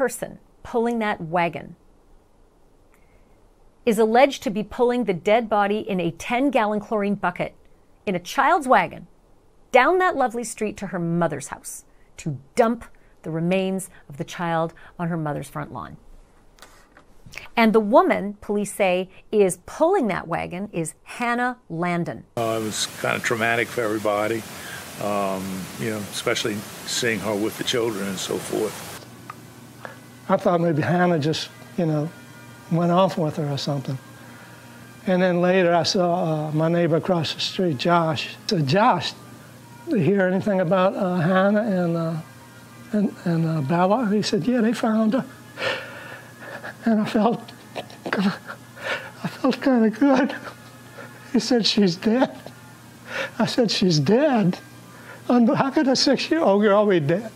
person pulling that wagon is alleged to be pulling the dead body in a 10 gallon chlorine bucket in a child's wagon down that lovely street to her mother's house to dump the remains of the child on her mother's front lawn. And the woman, police say, is pulling that wagon is Hannah Landon. Uh, it was kind of traumatic for everybody, um, you know, especially seeing her with the children and so forth. I thought maybe Hannah just, you know, went off with her or something. And then later I saw uh, my neighbor across the street, Josh. Said, Josh, hear anything about uh, Hannah and, uh, and, and uh, Bella? He said, yeah, they found her. And I felt, I felt kind of good. He said, she's dead. I said, she's dead. How could a six-year-old girl be dead?